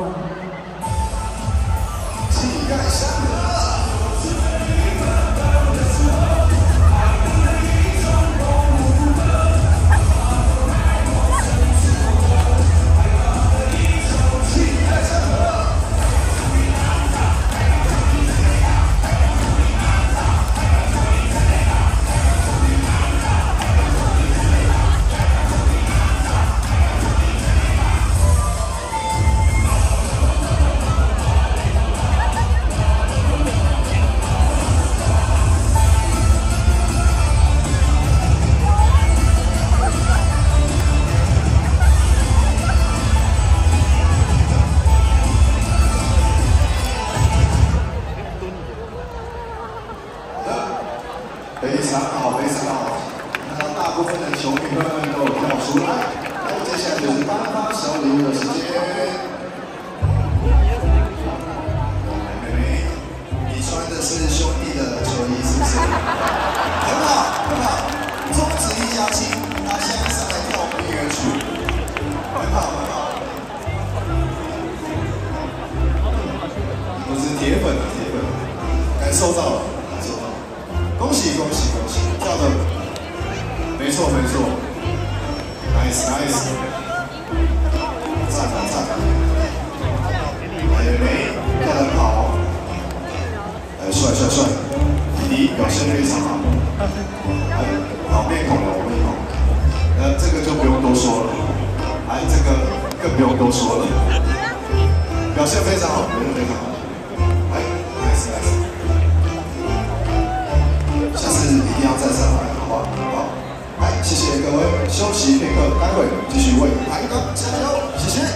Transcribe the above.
one. 好，非常好。看到大部分的球迷们都跳出来，那，接下来就是颁发小礼物的时间。妹妹，你穿的是兄弟的球衣是不是？很好，很好。中职一家亲，他现在上来跳音乐曲，很好，很好。我是铁粉啊，铁粉，感受到了，感受到了。恭喜恭喜恭喜，跳的没错没错，nice nice，赞啊赞。啊，美美跳得好，哎帅帅帅，弟弟表现非常好，哎老面孔了老面孔，那这个就不用多说了，哎这个更不用多说了，表现非常好，表现非常好，谢谢各位，休息片刻，待会继续为台哥加油，谢谢。